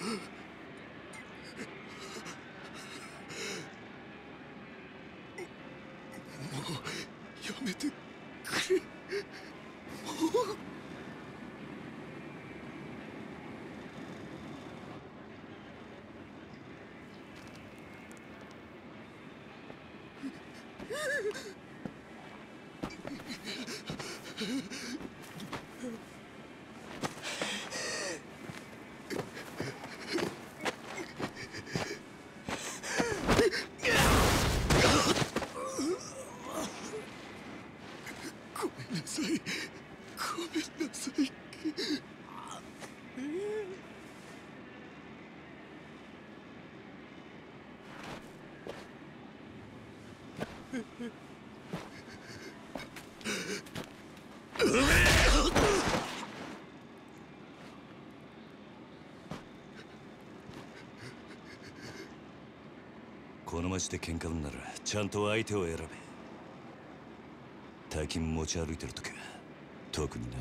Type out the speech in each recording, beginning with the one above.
もうやめてくれ。もうめてくれもうごめんなさい。ごめんなさい。この町で喧嘩売んならちゃんと相手を選べ最近持ち歩いてる時特にな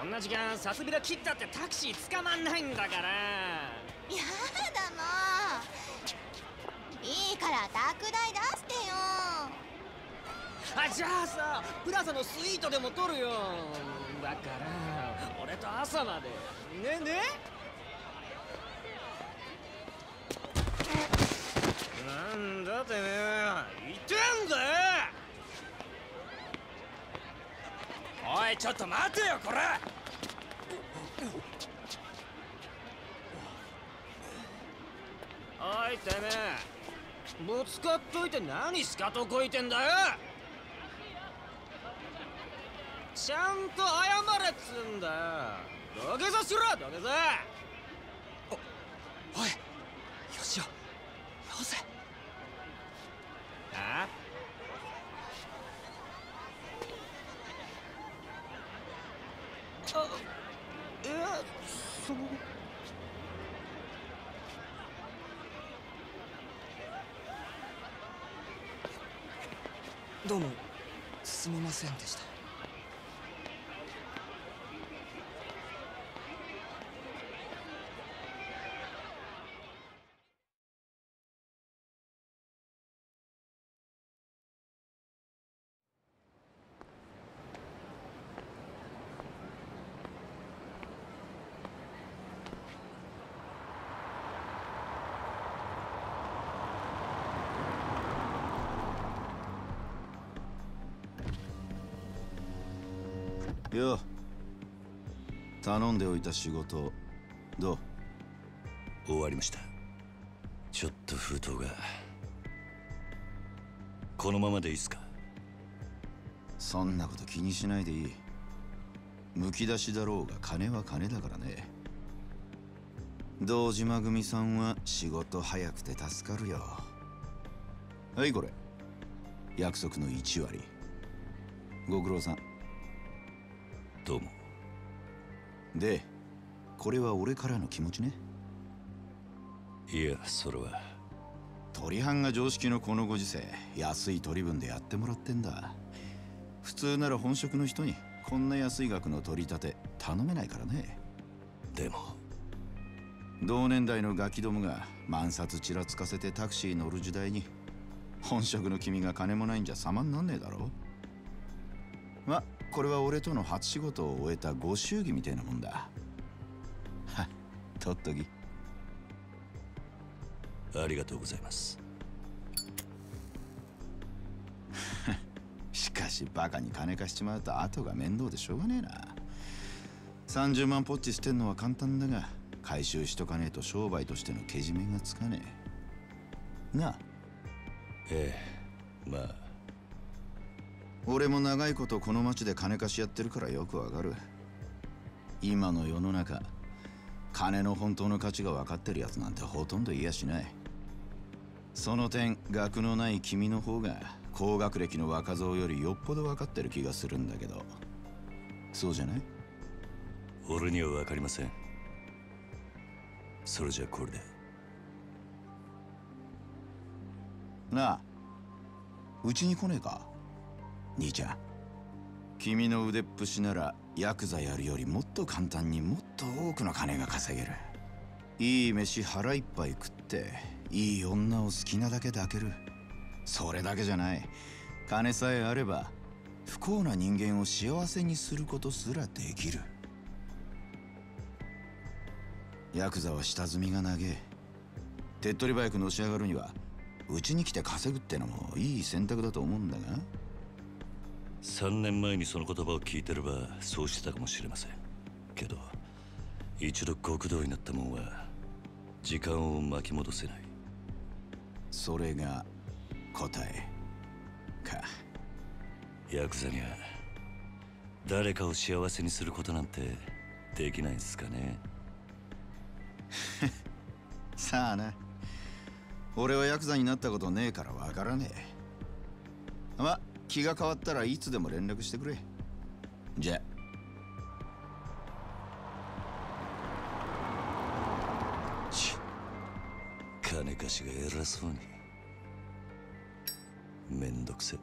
こんな時間さすびら切ったってタクシー捕まんないんだから。やだもういいから宅代出してよ。あじゃあさプラザのスイートでも取るよ。だから俺と朝まで。ねね？なんだてめえ言ってんだよおいちょっと待てよこれおいてめえ。ぶつかっといて何しかとこいてんだよ。ちゃんと謝れっつんだよ。土下座しろ土下座おいよしよよせああいやそのどうもすみませんでした。よ。頼んでおいた仕事どう？終わりました。ちょっと封筒が。このままでいいっすか？そんなこと気にしないでいい。むき出しだろうが金は金だからね。堂島組さんは仕事早くて助かるよ。はいこれ。約束の1割。ご苦労さんどうも。でこれは俺からの気持ちね。いやそれは。鳥藩が常識のこのご時世安い取り分でやってもらってんだ。普通なら本職の人にこんな安い額の取り立て頼めないからね。でも。同年代のガキどもが万札ちらつかせてタクシー乗る時代に本職の君が金もないんじゃ様になんねえだろ。まこれは俺との初仕事を終えたご祝儀みたいなもんだ。は取っときありがとうございます。し しかしバカに金貸しちまうと後が面倒でしょうがねえな。30万ポッチ捨てんのは簡単だが回収しとかねえと商売としてのけじめがつかねえ。なあ。ええまあ俺も長いことこの町で金貸しやってるからよくわかる。今の世の中金の本当の価値が分かってるやつなんてほとんどいやしない。その点学のない君の方が高学歴の若造よりよっぽど分かってる気がするんだけど。そうじゃない？俺には分かりません。それじゃこれで。なあうちに来ねえか？兄ちゃん。君の腕っぷしならヤクザやるよりもっと簡単にもっと多くの金が稼げる。いい飯腹いっぱい食っていい女を好きなだけ抱ける。それだけじゃない。金さえあれば不幸な人間を幸せにすることすらできる。ヤクザは下積みが長え手っ取り早くのし上がるにはうちに来て稼ぐってのもいい選択だと思うんだが。3年前にその言葉を聞いてればそうしてたかもしれません。けど一度極道になったもんは時間を巻き戻せない。それが答えか。ヤクザには誰かを幸せにすることなんてできないんすかね。さあな。俺はヤクザになったことねえからわからねえ。ま気が変わったらいつでも連絡してくれ。じゃち金貸しが偉そうに。めんどくせ